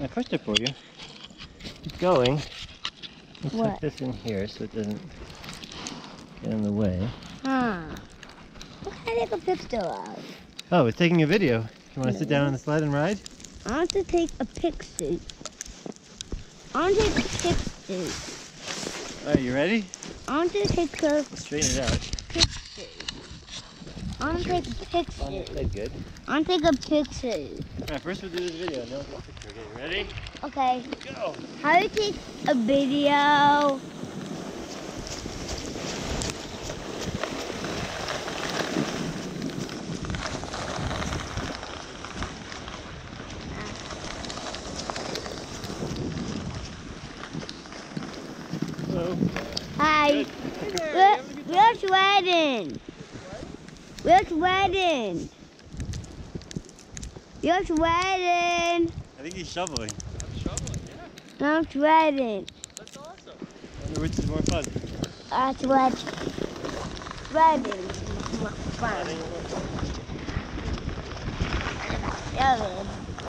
I pushed it for you. Keep going. Let's What? tuck this in here so it doesn't get in the way. Huh. What can I take a picture of? Oh, it's taking a video. You want to sit down on the sled and ride? I want to take a picture. I want to take a picture. Alright, you ready? I want to take a Straighten it out. I want to take a On the picture. sled, good. I want to take a picture. Alright, first we'll do this video and then we'll get a picture. Okay, ready? Okay. Go! How do you take a video? Hello. Hi. We're, we're sweating. We're sweating. You're sweating. I think he's shoveling. I'm shoveling, yeah. I'm sweating. I wonder which is more fun. I sweat. Sweating. Fun. Yeah, man.